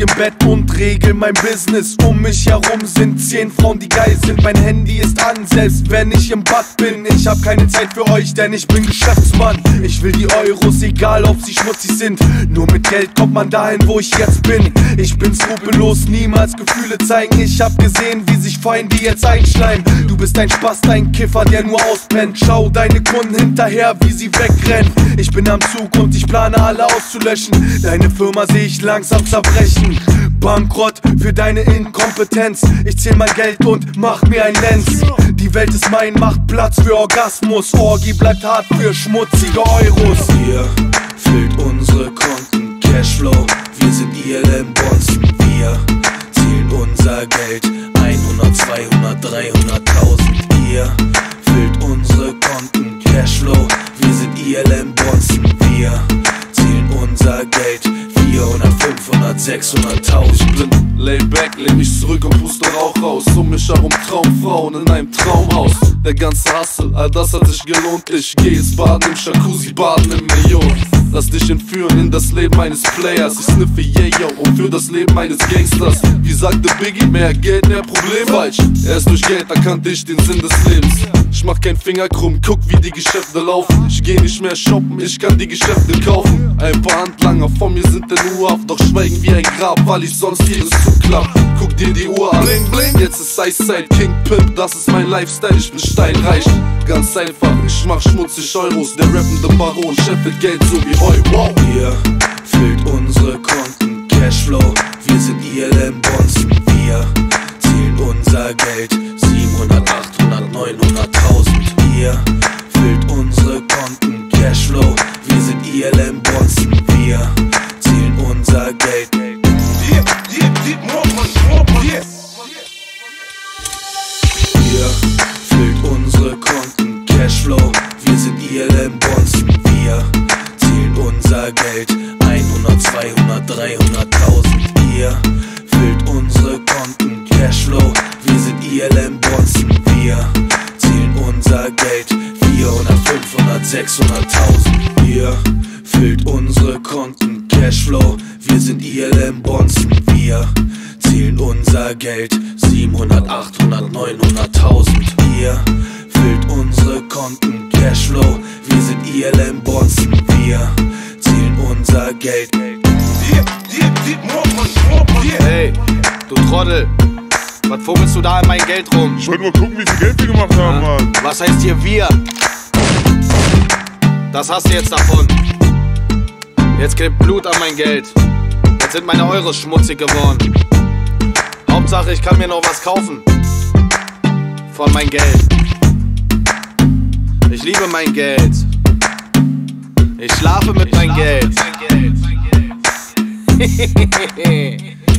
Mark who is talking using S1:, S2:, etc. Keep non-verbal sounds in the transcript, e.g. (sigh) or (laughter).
S1: im Bett und regel mein Business. Um mich herum sind zehn Frauen, die geil sind. Mein Handy ist an, selbst wenn ich im Bad bin. Ich hab keine Zeit für euch, denn ich bin Geschäftsmann. Ich will die Euros, egal ob sie schmutzig sind. Nur mit Geld kommt man dahin, wo ich jetzt bin. Ich bin skrupellos, niemals Gefühle zeigen. Ich hab gesehen, wie sich Feinde jetzt einschleimen. Du bist ein Spaß, ein Kiffer, der nur auspennt. Schau deine Kunden hinterher, wie sie wegrennen. Ich bin am Zug und ich plane alle auszulöschen. Deine Firma sehe ich langsam zerbrechen. Bankrott für deine Inkompetenz. Ich zähl mein Geld und mach mir ein Lenz. Die Welt ist mein, macht Platz für Orgasmus. Orgi bleibt hart für schmutzige Euros.
S2: Ihr füllt unsere Konten, Cashflow. Wir sind ILM Bonzen. Wir zählen unser Geld. 100, 200, 300.000. Ihr füllt unsere Konten, Cashflow. Wir sind ILM Bonzen. Wir 600.000.
S3: Ich bin layback, lehn mich zurück und puste Rauch raus. Um mich herum Traumfrauen in einem Traumhaus. Der ganze Hustle, all das hat sich gelohnt. Ich geh jetzt baden im Jacuzzi, baden im Millionen. Lass dich entführen in das Leben eines Players. Ich sniffe yeah yo und für das Leben eines Gangsters. Wie sagte Biggie, mehr Geld, mehr Problem. Falsch, erst durch Geld erkannte ich den Sinn des Lebens. Ich mach kein Finger krumm, guck wie die Geschäfte laufen. Ich geh nicht mehr shoppen, ich kann die Geschäfte kaufen. Ein paar Handlanger von mir sind in U-Haft, doch schweigen wie ein Grab, weil ich sonst jedes zuklapp. Guck dir die Uhr an, bling bling. Jetzt ist Ice King Pimp, das ist mein Lifestyle, ich bin steinreich. Ganz einfach, ich mach schmutzig Euros. Der rappende Baron scheffelt Geld so wie Eu. Wow.
S2: Ihr füllt unsere Konten, Cashflow. Wir sind ILM 900.000. Ihr füllt unsere Konten, Cashflow. Wir sind ILM Bonzen. Wir zählen unser Geld. Ihr füllt unsere Konten, Cashflow. Wir sind ILM Bonzen. Wir zählen unser Geld. 100, 200, 300.000. Ihr füllt unsere Konten, Cashflow. Wir sind ILM Bonzen. Wir Geld. 400, 500, 600.000. Ihr füllt unsere Konten, Cashflow. Wir sind ILM Bonzen. Wir zählen unser Geld. 700, 800, 900.000. Ihr füllt unsere Konten, Cashflow. Wir sind ILM Bonzen. Wir zählen unser Geld.
S4: Hey, du Trottel. Was fummelst du da in mein Geld rum?
S5: Ich wollte mal gucken, wie viel Geld wir gemacht haben, Mann.
S4: Was heißt hier wir? Das hast du jetzt davon. Jetzt klebt Blut an mein Geld. Jetzt sind meine Euros schmutzig geworden. Hauptsache, ich kann mir noch was kaufen. Von mein Geld. Ich liebe mein Geld. Ich schlafe mit mein Geld. (laughs) (laughs)